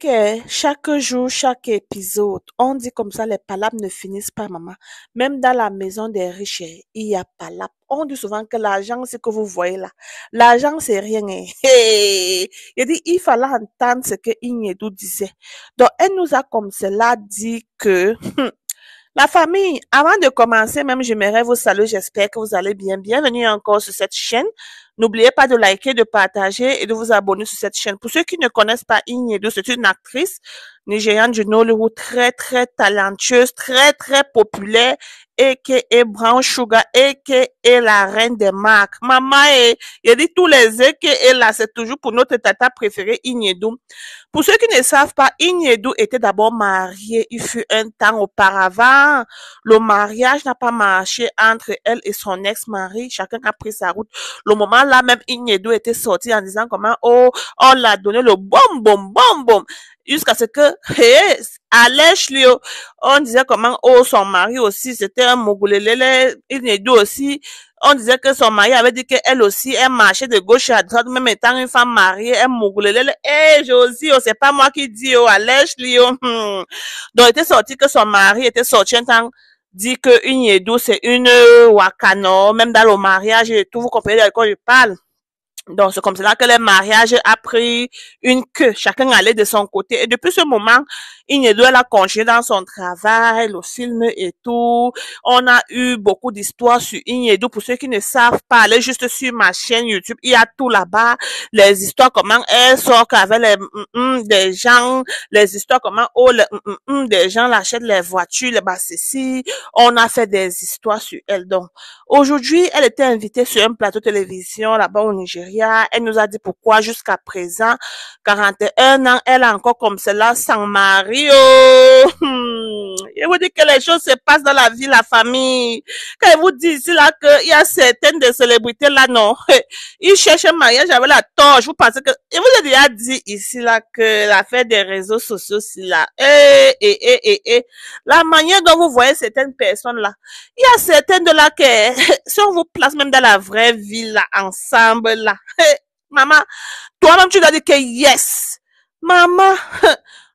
que chaque jour, chaque épisode, on dit comme ça, les palabres ne finissent pas, maman. Même dans la maison des riches, il y a palabres. On dit souvent que l'argent, c'est que vous voyez là. L'argent, c'est rien. hein. Il dit, il fallait entendre ce que Ignedou disait. Donc, elle nous a comme cela dit que, la famille, avant de commencer, même, j'aimerais vous saluer. J'espère que vous allez bien. Bienvenue encore sur cette chaîne. N'oubliez pas de liker, de partager et de vous abonner sur cette chaîne. Pour ceux qui ne connaissent pas Ignedo, c'est une actrice nigériane du Nollywood très, très talentueuse, très, très populaire et qui est Brown Sugar et est la reine des marques. Maman, et, il dit tous les et qui est là, c'est toujours pour notre tata préférée, Ignedo. Pour ceux qui ne savent pas, Ignedo était d'abord mariée. Il fut un temps auparavant. Le mariage n'a pas marché entre elle et son ex-mari. Chacun a pris sa route. Le moment là, même Ignedo était sorti en disant comment, oh, on l'a donné le bom, bom, bom, bom. Jusqu'à ce que, hé, Alèche, lui, on disait comment, oh, son mari aussi, c'était un Mogolélélé, Ignedo aussi. On disait que son mari avait dit qu'elle aussi, elle marchait de gauche à droite, même étant une femme mariée, elle Mogolélélé. Eh, Josie, oh, c'est pas moi qui dis, oh, Alèche, lui, oh, hmm. Donc, il était sorti que son mari était sorti un temps dit que une Yedo, c'est une euh, Wakano, même dans le mariage et tout, vous comprenez de quoi je parle. Donc, c'est comme cela que le mariage a pris une queue. Chacun allait de son côté. Et depuis ce moment, Ignedo, elle a continué dans son travail, le film et tout. On a eu beaucoup d'histoires sur Ignedo. Pour ceux qui ne savent pas, allez juste sur ma chaîne YouTube. Il y a tout là-bas. Les histoires, comment elle sort avec les mm, mm, des gens. Les histoires, comment oh, les, mm, mm, des gens l'achètent les voitures, les bassessis. On a fait des histoires sur elle. Donc, aujourd'hui, elle était invitée sur un plateau de télévision là-bas au Nigeria. Elle nous a dit pourquoi jusqu'à présent, 41 ans, elle a encore comme cela sans mari. Oh! Je vous dis que les choses se passent dans la vie, la famille. Quand je vous dis ici là qu'il y a certaines des célébrités là, non. Ils cherchent un mariage avec la torche. Vous pensez que, je vous ai déjà dit ici là que l'affaire des réseaux sociaux, c'est là. Eh, eh, eh, eh, eh. La manière dont vous voyez certaines personnes là. Il y a certaines de là que, si on vous place même dans la vraie vie là, ensemble là. Maman, toi-même tu dois dire que yes. Maman,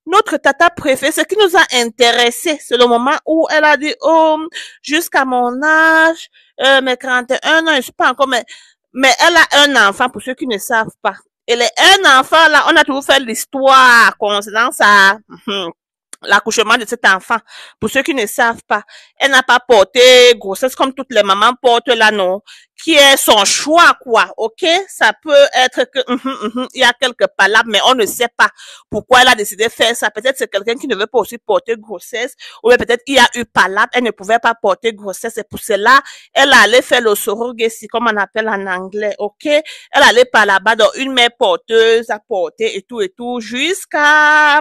notre tata préférée, ce qui nous a intéressé, c'est le moment où elle a dit, oh, jusqu'à mon âge, euh, mes 41 ans, je suis pas encore, mais, mais elle a un enfant, pour ceux qui ne savent pas. Et les un enfant, là, on a toujours fait l'histoire concernant sa, hum, l'accouchement de cet enfant. Pour ceux qui ne savent pas, elle n'a pas porté grossesse comme toutes les mamans portent là, non. Qui est son choix, quoi, ok? Ça peut être que, hum, hum, hum, il y a quelques palabres, mais on ne sait pas pourquoi elle a décidé de faire ça. Peut-être c'est quelqu'un qui ne veut pas aussi porter grossesse, ou peut-être il y a eu palabre, elle ne pouvait pas porter grossesse, et pour cela, elle allait faire le surrogacy, comme on appelle en anglais, ok? Elle allait par là-bas, dans une mère porteuse à porter et tout et tout, jusqu'à,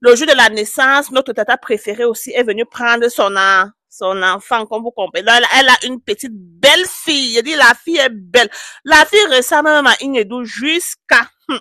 le jour de la naissance, notre tata préférée aussi est venue prendre son, son enfant, comme vous comprenez. Là, elle, a une petite belle fille. Je dis, la fille est belle. La fille ressemble même à Inedou jusqu'à... Hum.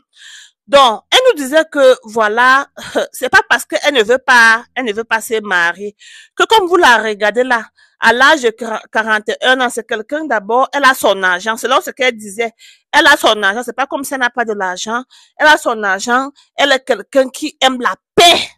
Donc, elle nous disait que, voilà, c'est pas parce qu'elle ne veut pas, elle ne veut pas se marier, que comme vous la regardez là, à l'âge de 41 ans, c'est quelqu'un d'abord, elle a son argent. Selon ce qu'elle disait, elle a son argent. C'est pas comme si elle n'a pas de l'argent. Elle a son argent. Elle est quelqu'un qui aime la paix.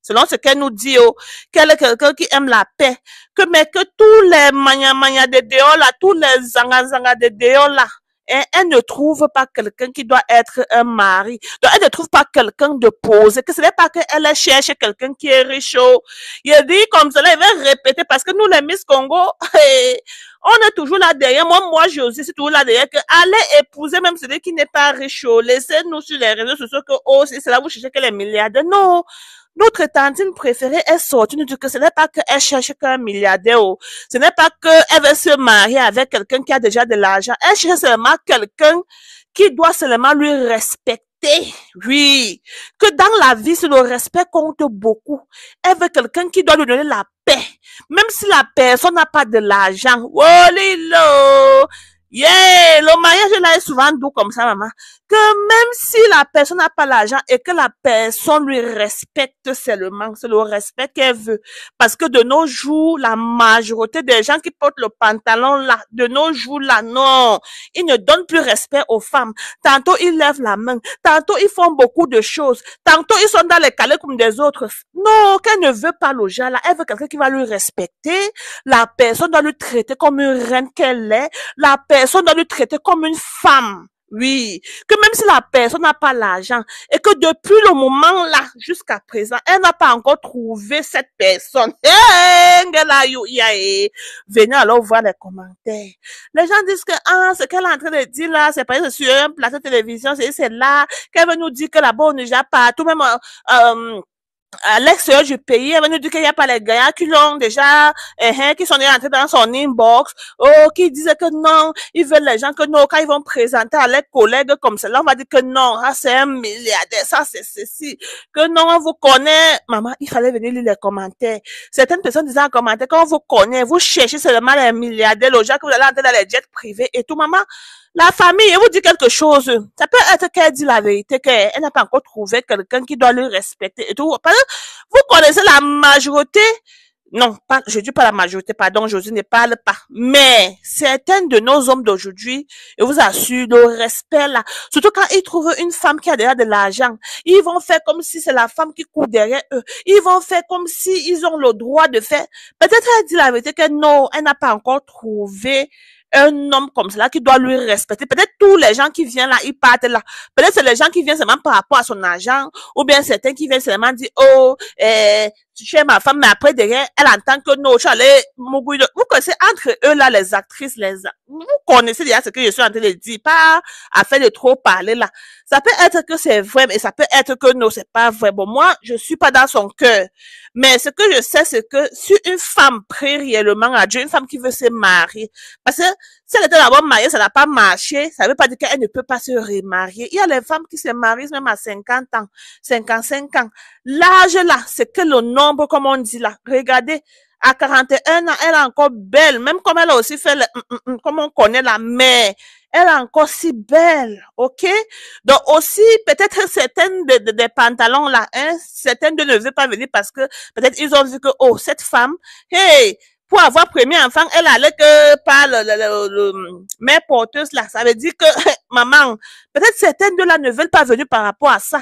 Selon ce qu'elle nous dit, oh, qu'elle est quelqu'un qui aime la paix. Que, mais que tous les mania mania de dehors là, tous les zanga zanga de dehors là, hein, elle ne trouve pas quelqu'un qui doit être un mari. Donc, elle ne trouve pas quelqu'un de posé. Que ce n'est pas qu'elle cherche quelqu'un qui est riche. oh. Il dit comme cela, il va répéter parce que nous, les Miss Congo, eh, on est toujours là derrière. Moi, moi, je aussi suis toujours là derrière que allez épouser même celui qui n'est pas riche. oh. Laissez-nous sur les réseaux sociaux que, oh, c'est là vous cherchez que les milliardaires. Non. Notre tantine préférée est sortie nous dit que ce n'est pas qu'elle cherche qu'un milliardaire. oh. Ce n'est pas qu'elle veut se marier avec quelqu'un qui a déjà de l'argent. Elle cherche seulement quelqu'un qui doit seulement lui respecter. Oui. Que dans la vie, c'est le respect compte beaucoup. Elle veut quelqu'un qui doit lui donner la paix. Même si la personne n'a pas de l'argent. Oh, lilo. Yeah, le mariage là est souvent doux comme ça, maman. Que même si la personne n'a pas l'argent et que la personne lui respecte seulement, c'est le respect qu'elle veut. Parce que de nos jours, la majorité des gens qui portent le pantalon là, de nos jours là, non, ils ne donnent plus respect aux femmes. Tantôt ils lèvent la main, tantôt ils font beaucoup de choses, tantôt ils sont dans les calais comme des autres. Non, qu'elle ne veut pas le genre là, elle veut quelqu'un qui va lui respecter. La personne doit lui traiter comme une reine qu'elle est. doit lui traiter comme une femme. Oui, que même si la personne n'a pas l'argent et que depuis le moment là jusqu'à présent, elle n'a pas encore trouvé cette personne. Venez alors voir les commentaires. Les gens disent que ah, ce qu'elle est en train de dire là, c'est pas sur un plateau de télévision, c'est là qu'elle veut nous dire que là-bas on ne pas tout même euh, euh à l'extérieur du pays, elle va nous dire qu'il n'y a pas les gars qui l'ont déjà, eh, hein, qui sont rentrés dans son inbox, oh, qui disaient que non, ils veulent les gens que non, quand ils vont présenter à leurs collègues comme cela, on va dire que non, ah, c'est un milliardaire, ça, c'est ceci, que non, on vous connaît. Maman, il fallait venir lire les commentaires. Certaines personnes disaient en commentaire, quand on vous connaît, vous cherchez seulement les milliardaires, les gens que vous allez entrer dans les jets privés et tout, maman. La famille, elle vous dit quelque chose. Ça peut être qu'elle dit la vérité, qu'elle n'a pas encore trouvé quelqu'un qui doit le respecter et tout. Vous connaissez la majorité? Non, pas, je dis pas la majorité, pardon, Josie ne parle pas. Mais certains de nos hommes d'aujourd'hui, je vous assure, le respect là, surtout quand ils trouvent une femme qui a déjà de l'argent, ils vont faire comme si c'est la femme qui court derrière eux. Ils vont faire comme si ils ont le droit de faire. Peut-être elle dit la vérité que non, elle n'a pas encore trouvé un homme comme cela qui doit lui respecter. Peut-être tous les gens qui viennent là, ils partent là. Peut-être c'est les gens qui viennent seulement par rapport à son argent, ou bien certains qui viennent seulement dire, oh, eh, es ma femme, mais après derrière, elle entend que non, tu allais Vous connaissez entre eux là, les actrices, les, vous connaissez déjà ce que je suis en train de dire, pas à faire de trop parler là. Ça peut être que c'est vrai, mais ça peut être que non, c'est pas vrai. Bon, moi, je suis pas dans son cœur. Mais ce que je sais, c'est que si une femme prie réellement à Dieu, une femme qui veut se marier, parce que si elle était d'abord mariée, ça n'a pas marché, ça veut pas dire qu'elle ne peut pas se remarier. Il y a les femmes qui se marient même à 50 ans, 55 ans. L'âge là, c'est que le nombre, comme on dit là. Regardez, à 41 ans, elle est encore belle, même comme elle a aussi fait, le, mm, mm, mm, comme on connaît la mère, elle est encore si belle, ok? Donc aussi, peut-être certaines des pantalons là, hein, certaines de ne veulent pas venir parce que peut-être ils ont vu que, oh, cette femme, hey, pour avoir premier enfant, elle allait que par le, le, le, mère porteuse là. Ça veut dire que, maman, peut-être certaines de là ne veulent pas venir par rapport à ça.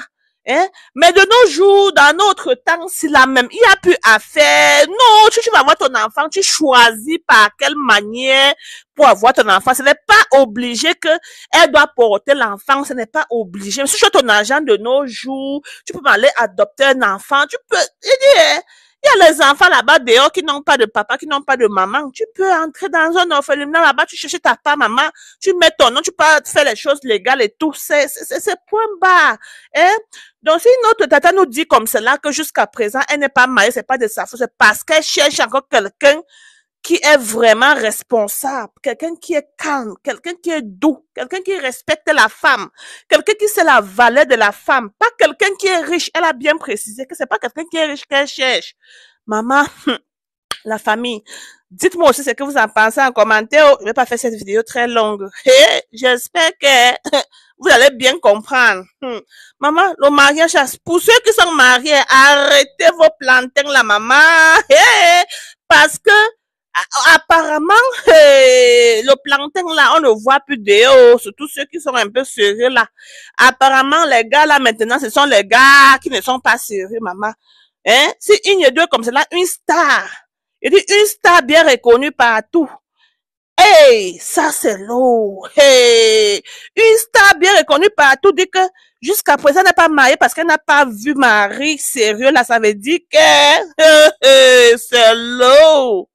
Hein? Mais de nos jours, dans notre temps, c'est la même. Il n'y a plus à faire. Non, tu, tu vas avoir ton enfant, tu choisis par quelle manière pour avoir ton enfant. Ce n'est pas obligé que elle doit porter l'enfant. Ce n'est pas obligé. Si tu as ton argent de nos jours, tu peux aller adopter un enfant. Tu peux, il y a les enfants là-bas dehors qui n'ont pas de papa, qui n'ont pas de maman. Tu peux entrer dans un orphelinat là-bas, tu cherches ta part, maman, tu mets ton nom, tu peux faire les choses légales et tout. C'est, c'est, c'est point bas. Hein? Donc, si notre tata nous dit comme cela que jusqu'à présent, elle n'est pas mariée, c'est pas de sa faute, c'est parce qu'elle cherche encore quelqu'un qui est vraiment responsable, quelqu'un qui est calme, quelqu'un qui est doux, quelqu'un qui respecte la femme, quelqu'un qui sait la valeur de la femme, pas quelqu'un qui est riche. Elle a bien précisé que c'est pas quelqu'un qui est riche qu'elle cherche. Maman, la famille. Dites-moi aussi ce que vous en pensez en commentaire. Je vais pas faire cette vidéo très longue. J'espère que vous allez bien comprendre. Hmm. Maman, le mariage, pour ceux qui sont mariés, arrêtez vos plantains, la maman. parce que apparemment, le plantain là, on ne voit plus dehors, surtout ceux qui sont un peu sérieux là. Apparemment, les gars là maintenant, ce sont les gars qui ne sont pas sérieux, maman. Hein? Si une deux comme cela, une star. Il dit une star bien reconnue partout. Hey, ça c'est lourd. Hey, une star bien reconnue partout dit que jusqu'à présent n'est pas mariée parce qu'elle n'a pas vu mari sérieux là, ça veut dire que c'est lourd.